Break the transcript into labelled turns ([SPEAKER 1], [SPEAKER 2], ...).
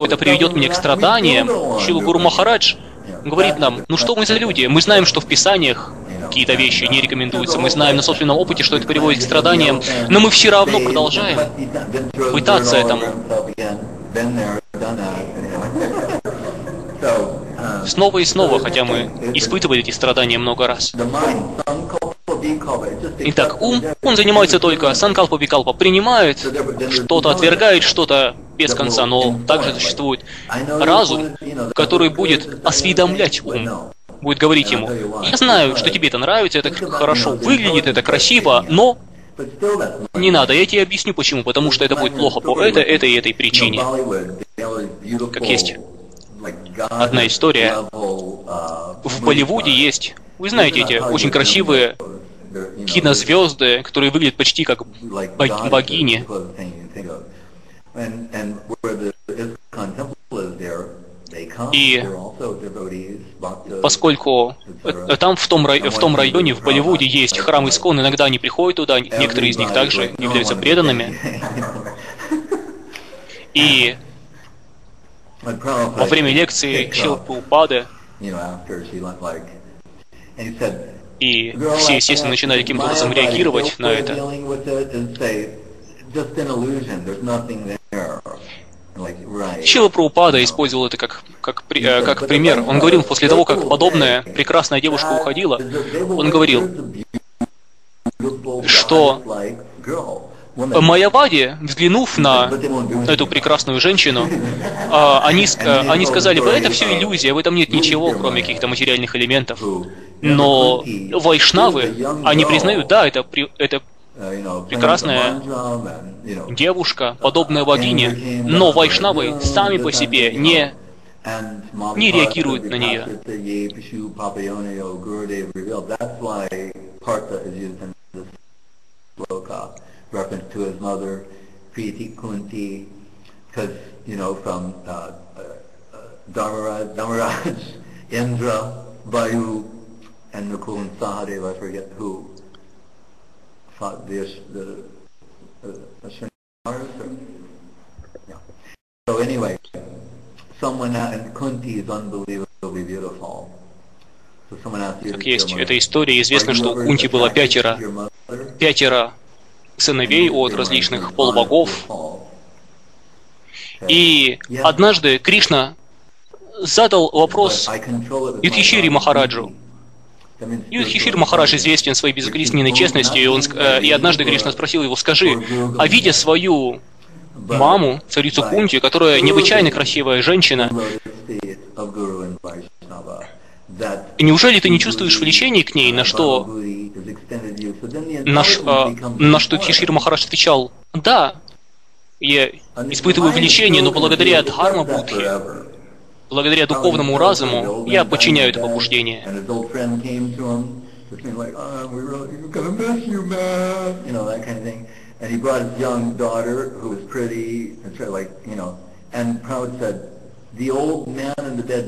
[SPEAKER 1] это приведет меня к страданиям, Шила Гуру Махарадж говорит нам, ну что мы за люди? Мы знаем, что в Писаниях какие-то вещи не рекомендуются, мы знаем на собственном опыте, что это приводит к страданиям, но мы все равно продолжаем пытаться этому. Снова и снова, хотя мы испытывали эти страдания много раз. Итак, ум, он занимается только санкалпа викалпа, принимает, что-то отвергает, что-то без конца, но также существует разум, который будет осведомлять ум, будет говорить ему, я знаю, что тебе это нравится, это хорошо выглядит, это красиво, но не надо, я тебе объясню почему, потому что это будет плохо по этой, этой и этой причине. Как есть одна история. В Болливуде есть, вы знаете, эти очень красивые кинозвезды, которые выглядят почти как богини. И поскольку там, в том, в том районе, в Болливуде, есть храм Искон, иногда они приходят туда, некоторые из них также являются преданными. И во время лекции Шилпы Упады и все, естественно, начинали каким-то образом реагировать на это. Шила Праупада использовал это как, как, э, как пример. Он говорил, после того, как подобная прекрасная девушка уходила, он говорил, что Майявади, взглянув на эту прекрасную женщину, а, они, они сказали, это все иллюзия, в этом нет ничего, кроме каких-то материальных элементов. Но вайшнавы, они признают, да, это, это прекрасная девушка, подобная богине, но вайшнавы сами по себе не не реагируют на нее. reference to his mother, Priti Kunti, because, you know, from uh, uh, uh Dharmaraj, Dharmaraj, Indra, Vayu, and Nakul and Sahadev, I forget who, fought the, the yeah. So anyway, someone, and Kunti is unbelievably beautiful. Так есть, эта история известна, что у Кунти было пятеро, пятеро сыновей от различных полубогов. И однажды Кришна задал вопрос Юдхишири Махараджу. Юдхишир Махарадж известен своей безукоризненной честностью, и, он, э, и однажды Кришна спросил его, скажи, а видя свою маму, царицу Кунти, которая необычайно красивая женщина, неужели ты не чувствуешь влечения к ней, на что Наш, а, на что Тишир Махарадж отвечал, да, я испытываю влечение, но благодаря Дхарма Будхи, благодаря духовному разуму, я подчиняю это побуждение. And he brought his young daughter, who was pretty, and like, you know, and Prabhupada said, the old man in the bed